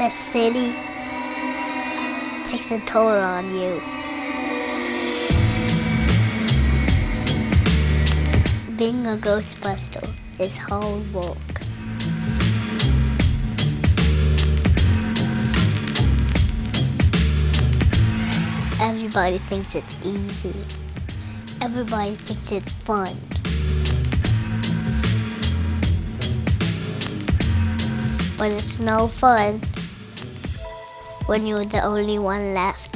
The city takes a toll on you. Being a Ghostbuster is hard work. Everybody thinks it's easy. Everybody thinks it's fun. But it's no fun when you're the only one left.